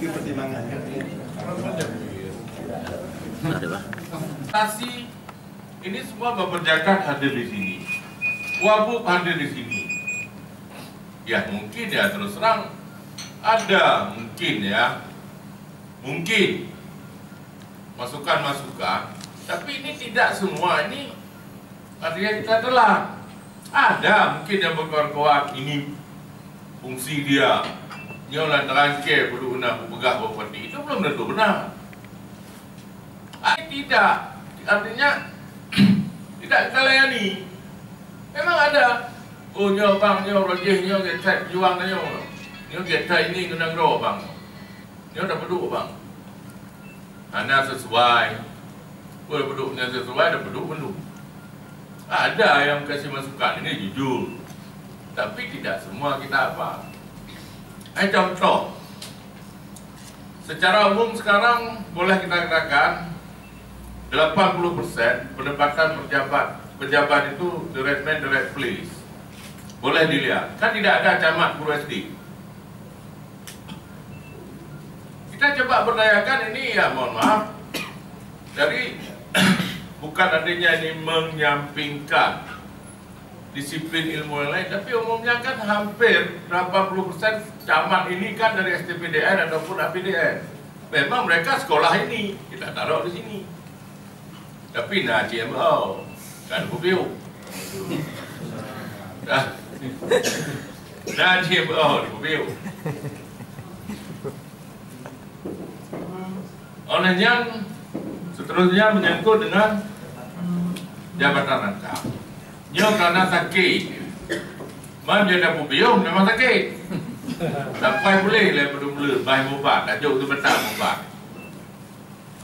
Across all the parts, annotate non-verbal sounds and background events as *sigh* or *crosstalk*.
Itu pertimbangannya. Ada Pak? Tasi ini semua Bapak Jakat hadir di sini. Wabub hadir di sini. Ya mungkin ya terus terang ada mungkin ya mungkin masukan-masukan tapi ini tidak semua ini artinya kita telah ada mungkin yang berkawan-kawan ini fungsi dia nyolah terangke perlu guna pegah bupati itu belum tentu benar. Tidak. Artinya *clears throat* tidak kita layani memang ada. Oh nyo bang nyo rojih nyo getek juang nyo nyo getek ini kena ro bang nyo dah peduk bang anda sesuai. Boleh peduknya sesuai dah peduk penuh ada yang kasih masukan ini jujur. Tapi tidak semua kita apa Eh contoh. Secara umum sekarang boleh kita katakan 80% pendapatan pejabat pejabat itu direct man direct police. Boleh dilihat. Kan tidak ada camat guru SD kita coba berdayakan ini ya mohon maaf. Dari *coughs* bukan adanya ini menyampingkan disiplin ilmu yang lain. Tapi umumnya kan hampir berapa puluh persen camat ini kan dari STPDN ataupun APDN memang mereka sekolah ini kita taruh di sini. Tapi nak CMO kan kupiu dah. Dah CMO di oleh yang seterusnya menyangkut dengan jabatan rangkap Nyo kerana sakit. Mam dia dah pubiung memang sakit. Sampai boleh lah mula-mula Bahan mubat Tajuk tu betul mubat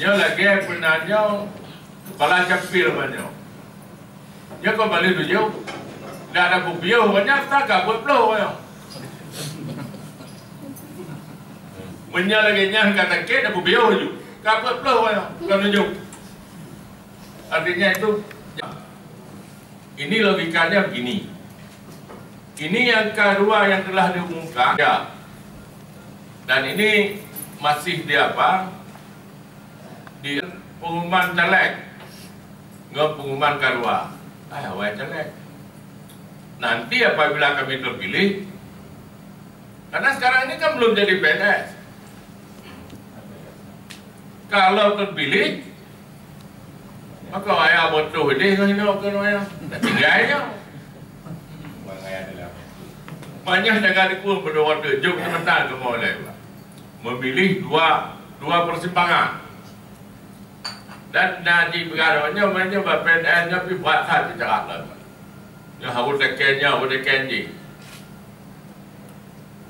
Nyo lagi pernah nyo Kepala capil banyak Nyo kau balik tu jauh. Dah ada pubiung banyak Tak kau buat peluh banyak Menya lagi nyah kata sakit Dah pubiung je Kau buat peluh banyak Kau tunjuk Artinya itu ini logikanya begini. Ini yang kedua yang telah diumumkan. Ya. Dan ini masih di apa? Di pengumuman caleg. Nggak pengumuman kedua. Ah, awal caleg. Nanti apabila kami terpilih, karena sekarang ini kan belum jadi PNS. Kalau terpilih, maka ayah betul ini kan ini kan ayah? Tak tinggalnya banyak negara ku berdoa jom sebentar ke mulai memilih dua dua persimpangan. Dan nanti perkaranya banyak BPN nya pi buat satu cakap lah. Yang harus dekenya harus dekenji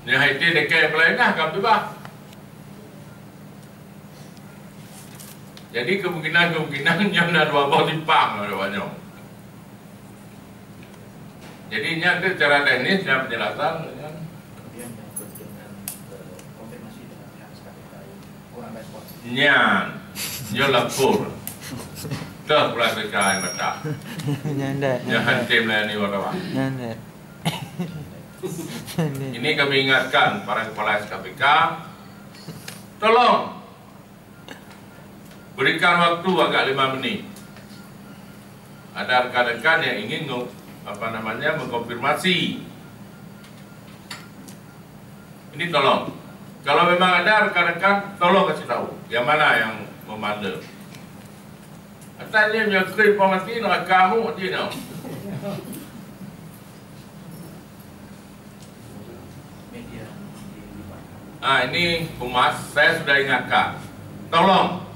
yang haiti deken pelainan kamu tu bah Jadi kemungkinan-kemungkinan *laughs* yang dua bau timpang ada banyak. Jadi ini ada secara teknis dan penjelasan. Kemudian menyangkut dengan konfirmasi dengan pihak SKPK kurang respons. Nyan, dia lapor. Dah pula sekarang yang baca. Nyandak. Jangan tim lah ni wartawan. Nyandak. Ini kami ingatkan para kepala SKPK, tolong berikan waktu agak lima menit. Ada rekan-rekan yang ingin apa namanya mengkonfirmasi. Ini tolong. Kalau memang ada rekan-rekan, tolong kasih tahu yang mana yang memandel. Katanya yang krim pamati nak kamu dia nak. Ah ini humas saya sudah ingatkan. Tolong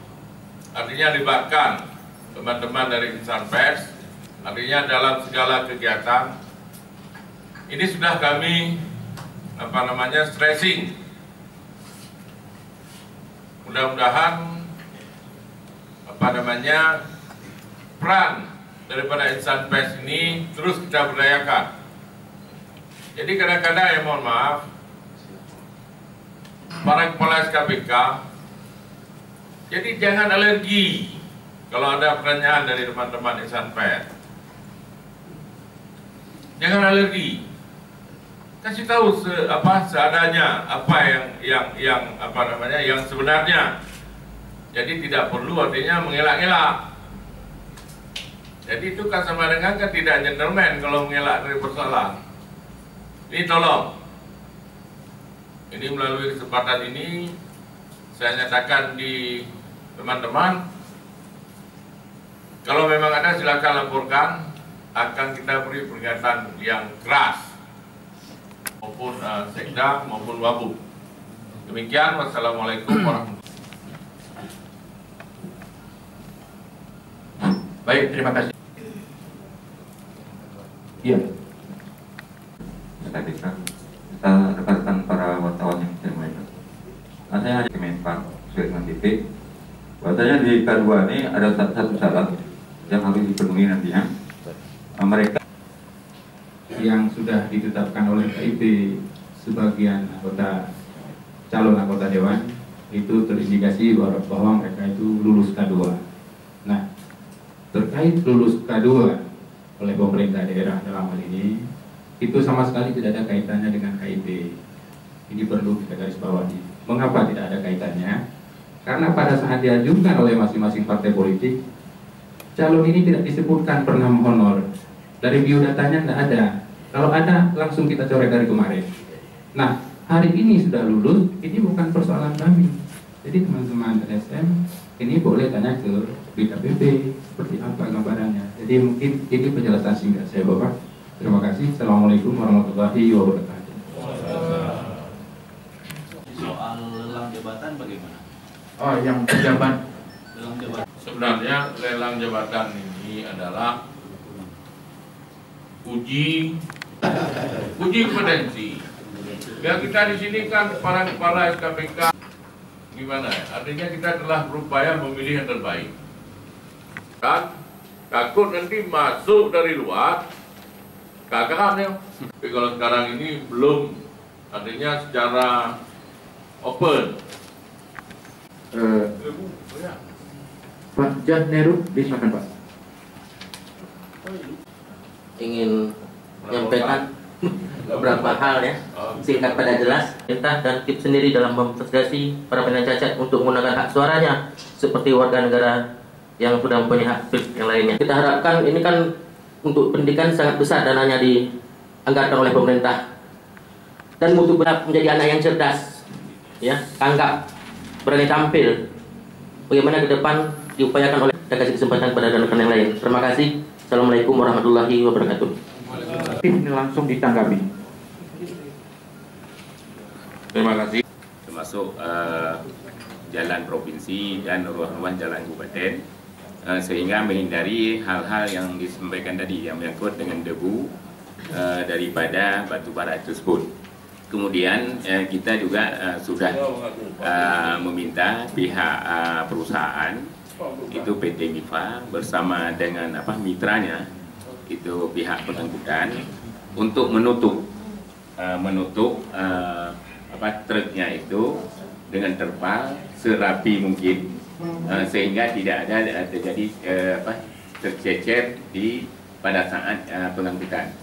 artinya libatkan teman-teman dari insan pers artinya dalam segala kegiatan. Ini sudah kami apa namanya stressing. Mudah-mudahan apa namanya peran daripada insan pers ini terus kita berdayakan. Jadi kadang-kadang ya mohon maaf para kepala SKPK jadi jangan alergi kalau ada pertanyaan dari teman-teman insan pers. Jangan alergi. kasih tahu se, apa seadanya apa yang yang yang apa namanya yang sebenarnya jadi tidak perlu artinya mengelak-elak jadi itu kan sama dengan kan tidak gentleman kalau mengelak dari bersalah ini tolong ini melalui kesempatan ini saya nyatakan di teman-teman kalau memang ada silakan laporkan akan kita beri peringatan yang keras maupun uh, sekda maupun wabu. Demikian wassalamualaikum warahmatullahi Baik, terima kasih. Iya. Tadi kan kita rekan para wartawan yang saya saya hanya titik. Bahwasanya di K2 ini ada satu, syarat yang harus dipenuhi nantinya. Nah, mereka yang sudah ditetapkan oleh KIP sebagian anggota calon anggota dewan itu terindikasi bahwa mereka itu lulus K2. Nah, terkait lulus K2 oleh pemerintah daerah dalam hal ini itu sama sekali tidak ada kaitannya dengan KIP. Ini perlu kita garis bawahi. Mengapa tidak ada kaitannya? Karena pada saat diajukan oleh masing-masing partai politik, calon ini tidak disebutkan pernah honor. Dari biodatanya tidak ada. Kalau ada, langsung kita coret dari kemarin. Nah, hari ini sudah lulus, ini bukan persoalan kami. Jadi teman-teman SM, ini boleh tanya ke BKPP, seperti apa gambarannya. Jadi mungkin ini penjelasan singkat saya Bapak. Terima kasih. Assalamualaikum warahmatullahi wabarakatuh. Oh, yang pejabat. Sebenarnya lelang jabatan ini adalah uji uji kompetensi. Ya kita di sini kan para kepala SKPK gimana ya? Artinya kita telah berupaya memilih yang terbaik. Kan takut nanti masuk dari luar kagak ya. Tapi kalau sekarang ini belum artinya secara open. Eh, Pak Jan Neru, disilakan Pak. ingin menyampaikan beberapa hal ya singkat pada jelas. Pemerintah dan KIP sendiri dalam memfasilitasi para penyandang cacat untuk menggunakan hak suaranya seperti warga negara yang sudah mempunyai hak pilih yang lainnya. Kita harapkan ini kan untuk pendidikan sangat besar dananya dianggarkan oleh pemerintah. Dan mutu benar menjadi anak yang cerdas ya tanggap berani tampil bagaimana ke depan diupayakan oleh dan kasih kesempatan pada rekan yang lain terima kasih Assalamualaikum warahmatullahi wabarakatuh Ini langsung ditanggapi. Terima kasih. termasuk uh, jalan provinsi dan ruas-ruas jalan kabupaten uh, sehingga menghindari hal-hal yang disampaikan tadi yang menyangkut dengan debu uh, daripada batu bara tersebut. Kemudian uh, kita juga uh, sudah uh, meminta pihak uh, perusahaan itu PT MIFA bersama dengan apa mitranya itu pihak pengangkutan untuk menutup uh, menutup uh, apa truknya itu dengan terpal serapi mungkin uh, sehingga tidak ada uh, terjadi uh, apa tercecer di pada saat uh, pengangkutan.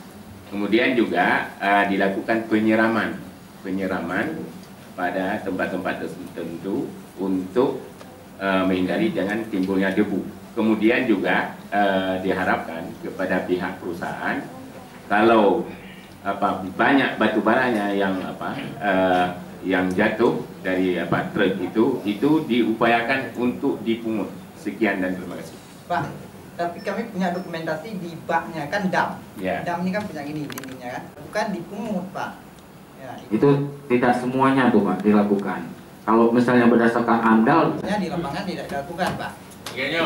Kemudian juga uh, dilakukan penyiraman penyiraman pada tempat-tempat tertentu untuk uh, menghindari jangan timbulnya debu. Kemudian juga uh, diharapkan kepada pihak perusahaan kalau apa banyak batu baranya yang apa uh, yang jatuh dari apa truk itu itu diupayakan untuk dipungut. Sekian dan terima kasih. Pak, tapi kami punya dokumentasi di baknya kan dam. Ya. Dam ini kan punya ini dindingnya kan, bukan dipungut Pak. Ya, Itu tidak semuanya tuh Pak dilakukan. Kalau misalnya berdasarkan AMDAL, Sebenarnya di lapangan tidak dilakukan Pak. Kayaknya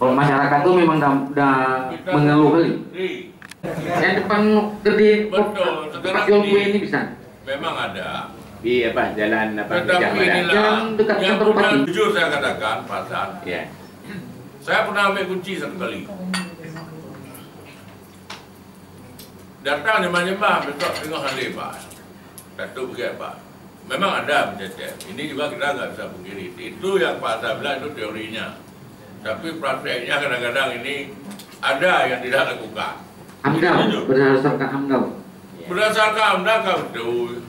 kalau masyarakat tuh memang udah, mengeluh kali. Yang depan gede Betul, ini- kue ini bisa. memang ada. Di apa jalan apa Tetapi inilah Yang dekat yang kantor pernah bupati. jujur saya katakan Pak San, Ya. Saya pernah ambil kunci satu kali. Datang nyembah-nyembah, besok tengok hari Pak. Datuk pergi Pak. Memang ada pencecer. Ini juga kita nggak bisa pungkiri. Itu yang Pak San bilang itu teorinya. Tapi prakteknya kadang-kadang ini ada yang tidak lakukan. AMDAL, berdasarkan AMDAL. Berdasarkan anda kau betul.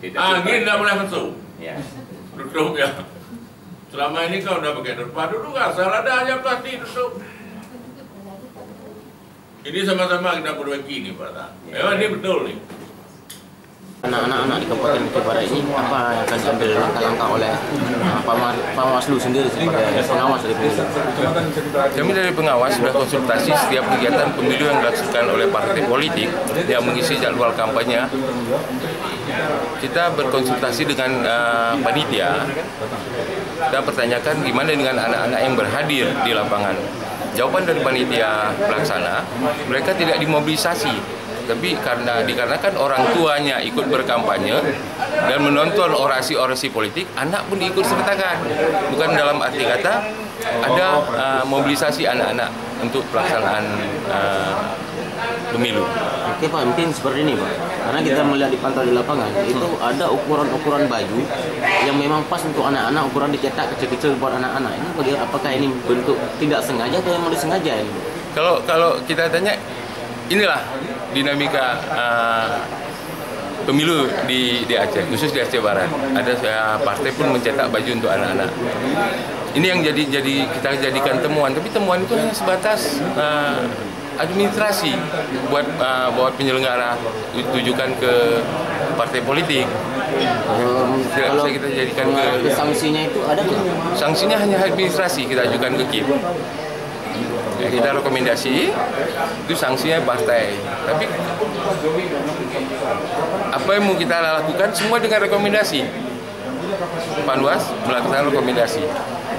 Tidak Angin tak boleh masuk. Ya. Duduk ya. Selama ini kau udah pakai derpa duduk nggak salah ada aja plastik duduk. Ini sama-sama kita perbaiki ini Pak Tan. Memang ini betul nih. Anak-anak di Kabupaten Aceh Barat ini apa yang akan diambil langkah-langkah oleh uh, Pama- Pamwaslu sendiri sebagai pengawas dari pemilu? Kami dari pengawas sudah konsultasi setiap kegiatan pemilu yang dilakukan oleh partai politik yang mengisi jadwal kampanye. Kita berkonsultasi dengan uh, panitia dan pertanyakan gimana dengan anak-anak yang berhadir di lapangan. Jawaban dari panitia pelaksana, mereka tidak dimobilisasi tapi karena dikarenakan orang tuanya ikut berkampanye dan menonton orasi-orasi politik, anak pun ikut sertakan. Bukan dalam arti kata ada uh, mobilisasi anak-anak untuk pelaksanaan uh, pemilu. Oke Pak, mungkin seperti ini Pak. Karena kita melihat di pantau di lapangan, itu ada ukuran-ukuran baju yang memang pas untuk anak-anak, ukuran dicetak kecil-kecil buat anak-anak. Ini bagi apakah ini bentuk tidak sengaja atau memang disengaja ini? Kalau kalau kita tanya inilah dinamika uh, pemilu di di Aceh, khusus di Aceh Barat. Ada uh, partai pun mencetak baju untuk anak-anak. Ini yang jadi jadi kita jadikan temuan, tapi temuan itu hanya sebatas uh, administrasi buat uh, buat penyelenggara tujukan ke partai politik. Um, Tidak kalau bisa kita jadikan ke sanksinya itu ada nggak? sanksinya hanya administrasi kita ajukan ke KIP. Ya, kita rekomendasi itu sanksinya partai. Tapi apa yang mau kita lakukan semua dengan rekomendasi. Panwas melakukan rekomendasi.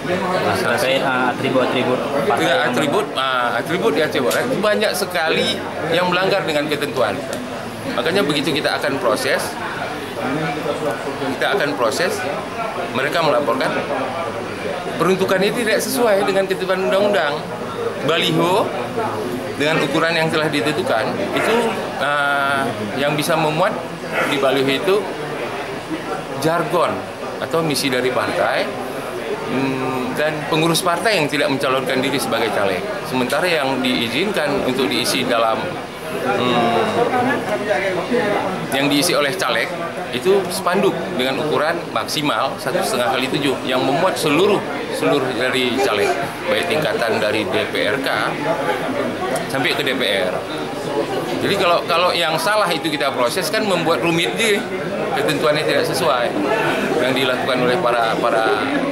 Terkait uh, atribut-atribut yang- atribut, ah, atribut di Aceh Barat itu banyak sekali yang melanggar dengan ketentuan. Makanya begitu kita akan proses, kita akan proses, mereka melaporkan peruntukannya tidak sesuai dengan ketentuan undang-undang. Baliho dengan ukuran yang telah ditentukan itu ah, yang bisa memuat di baliho itu jargon atau misi dari partai Hmm, dan pengurus partai yang tidak mencalonkan diri sebagai caleg. Sementara yang diizinkan untuk diisi dalam hmm, yang diisi oleh caleg itu spanduk dengan ukuran maksimal satu setengah kali tujuh yang memuat seluruh seluruh dari caleg baik tingkatan dari DPRK sampai ke DPR. Jadi kalau kalau yang salah itu kita proses kan membuat rumit dia ketentuannya tidak sesuai yang dilakukan oleh para para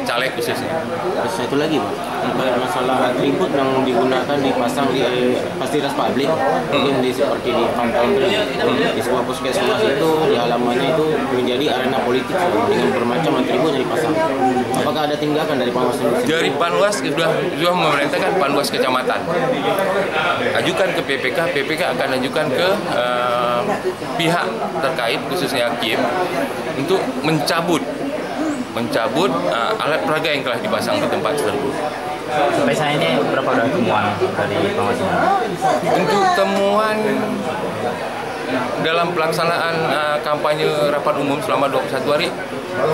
caleg khususnya. Terus satu lagi Pak, masalah atribut yang digunakan dipasang di fasilitas publik, mungkin di seperti di pantauan tadi, di sebuah puskesmas itu di halamannya itu menjadi arena politik dengan bermacam atribut yang dipasang. Apakah ada tindakan dari Panwas? Dari Panwas sudah sudah memerintahkan Panwas kecamatan ajukan ke PPK, PPK akan ajukan ke pihak terkait khususnya Hakim untuk mencabut mencabut eh, alat peraga yang telah dipasang di tempat tersebut. sampai saat ini berapa udah temuan dari pengawas ini? Untuk temuan dalam pelaksanaan uh, kampanye rapat umum selama 21 hari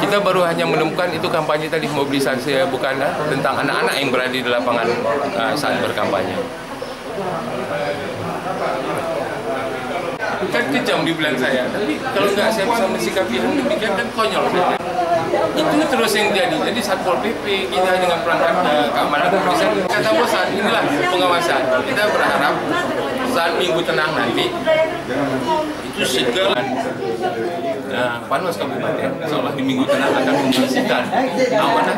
kita baru hanya menemukan itu kampanye tadi mobilisasi uh, bukan uh, tentang anak-anak yang berada di lapangan uh, saat berkampanye. Kan kejam dibilang saya, tapi kalau nggak saya bisa mensikapi hal demikian kan konyol. Itu terus yang jadi. Jadi Satpol PP kita dengan perangkat keamanan bisa kata bosan inilah pengawasan. Kita berharap saat minggu tenang nanti itu segala nah, Panwas Kabupaten seolah di minggu tenang akan membersihkan amanah